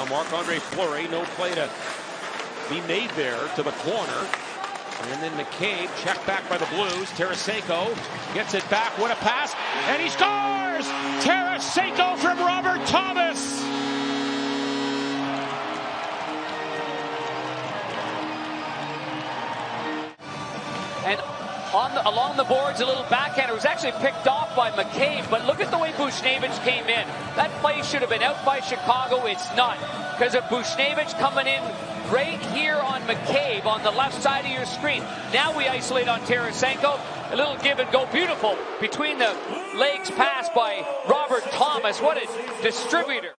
Now Marc-Andre Fleury, no play to be made there to the corner. And then McCabe, checked back by the Blues. Tarasenko gets it back. What a pass. And he scores! Tarasenko from Robert Thomas! And on the, along the boards, a little backhander was actually picked off by McCabe. But look at the way Buchnevich came in. That play should have been out by Chicago. It's not because of Buchnevich coming in right here on McCabe on the left side of your screen. Now we isolate on Tarasenko. A little give and go. Beautiful between the legs pass by Robert Thomas. What a distributor.